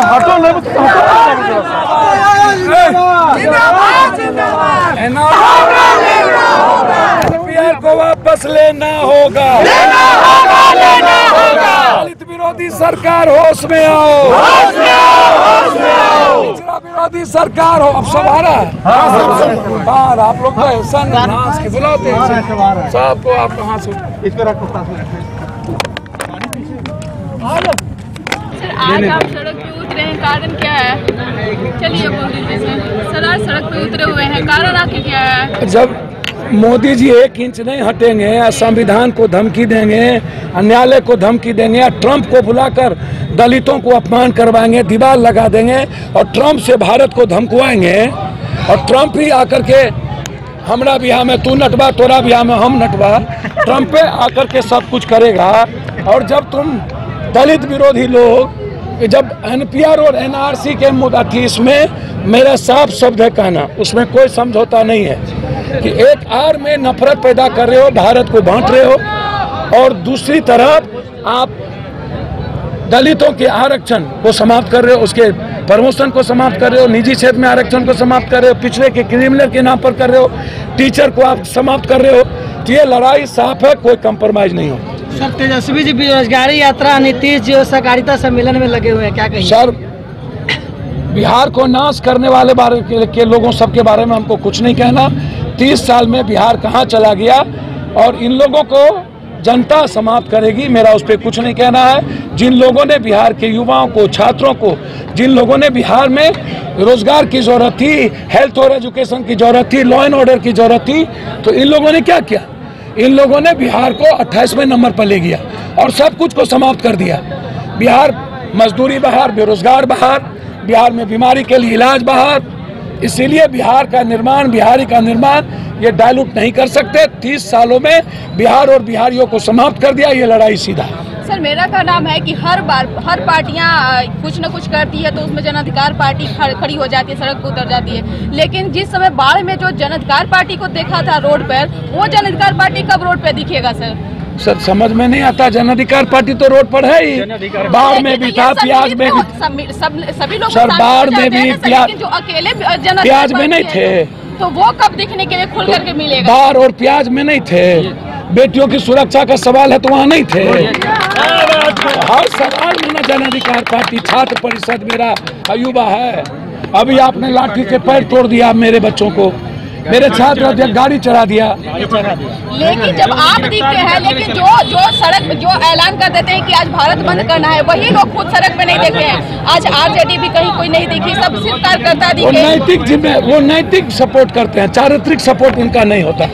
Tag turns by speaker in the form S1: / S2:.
S1: हटो तो
S2: एनपीआर को वापस लेना होगा दलित विरोधी सरकार होश में आओ पिछड़ा विरोधी सरकार हो अब सब आ रहा है बाहर आप लोग तो ऐसा नाच के बुलाते हैं सबको आप कहाँ से
S3: सर आज आप सड़क पे उतरे हैं कारण क्या है? चलिए बोल दीजिए सर। सर आज सड़क पे उतरे हुए हैं कारण आखिर क्या है?
S2: जब मोदी जी एक इंच नहीं हटेंगे संविधान को धमकी देंगे न्यायालय को धमकी देंगे या ट्रंप को बुलाकर दलितों को अपमान करवाएँगे, दीवार लगा देंगे और ट्रंप से भारत को धमकवाएँगे और ट्रंप ही आकर के, हमरा बिहार में, तू नटवा, तोरा बिहार में, हम नटवा। ट्रंप पे आकर के सब कुछ करेगा और जब तुम दलित विरोधी लोग, जब एनपीआर और एनआरसी के मुद्दा थी इसमें मेरा साफ़ शब्द है कहना, उसमें कोई समझौता नहीं है कि एक आर में नफरत पैदा कर रहे हो, भारत को बांट रहे हो और दूसरी तरफ़ आप दलितों के आरक्षण को समाप्त कर रहे हो उसके प्रमोशन को समाप्त कर रहे हो निजी क्षेत्र में आरक्षण को समाप्त कर रहे हो पिछड़े के क्रिमिनल के नाम पर कर रहे हो टीचर को आप समाप्त कर रहे हो तो ये लड़ाई साफ़ है कोई कंप्रोमाइज नहीं हो
S4: सर तेजस्वी जी बेरोजगारी यात्रा नीतीश जी और सहकारिता सम्मेलन में लगे हुए हैं क्या कहिए
S2: सर बिहार को नाश करने वाले बारे के, के लोगों सबके बारे में हमको कुछ नहीं कहना। तीस साल में बिहार कहाँ चला गया? और इन लोगों को जनता समाप्त करेगी। मेरा उस पर कुछ नहीं कहना है। जिन लोगों ने बिहार के युवाओं को, छात्रों को, जिन लोगों ने बिहार में रोज़गार की ज़रूरत थी हेल्थ और एजुकेशन की ज़रूरत थी लॉ एंड ऑर्डर की ज़रूरत थी तो इन लोगों ने क्या किया? इन लोगों ने बिहार को 28वें नंबर पर ले गया और सब कुछ को समाप्त कर दिया। बिहार मजदूरी बाहर, बेरोजगार बाहर, बिहार में बीमारी के लिए इलाज बाहर। इसीलिए बिहार का निर्माण, बिहारी का निर्माण ये डायलूट नहीं कर सकते। तीस सालों में बिहार और बिहारियों को समाप्त कर दिया ये लड़ाई सीधा।
S3: सर मेरा का नाम है कि हर बार हर पार्टियाँ कुछ न कुछ करती है तो उसमें जन अधिकार पार्टी खड़ी हो जाती है सड़क पर उतर जाती है। लेकिन जिस समय बाढ़ में जो जन अधिकार पार्टी को देखा था रोड पर वो जन अधिकार पार्टी कब रोड पे दिखेगा सर?
S2: सर समझ में नहीं आता। जन अधिकार पार्टी तो रोड पर है ही। बाढ़ में भी था प्याज में भी
S3: भी सभी लोग
S2: सर, बाढ़ में भी प्याज-
S3: जो अकेले जन
S2: प्याज में नहीं थे।
S3: तो वो कब दिखने के लिए खुल तो करके मिलेगा?
S2: बार और प्याज में नहीं थे। बेटियों की सुरक्षा का सवाल है तो वहाँ नहीं थे। हर सवाल में ना जन अधिकार पार्टी छात्र परिषद मेरा युवा है। अभी आपने लाठी के पैर तोड़ दिया मेरे बच्चों को। मेरे छात्र अध्यक्ष गाड़ी चढ़ा दिया।
S3: लेकिन जब आप दिखते हैं लेकिन जो जो सड़क जो ऐलान कर देते हैं कि आज भारत बंद करना है वही लोग खुद सड़क पे नहीं देखते हैं। आज आरजेडी भी कहीं कोई नहीं देखी सब सिर्फ़ कार्यकर्ता
S2: वो
S3: दिखे
S2: नैतिक जिम्मे वो नैतिक सपोर्ट करते हैं चारित्रिक सपोर्ट उनका नहीं होता।